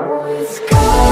It's gone.